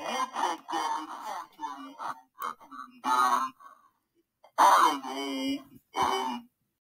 I don't know.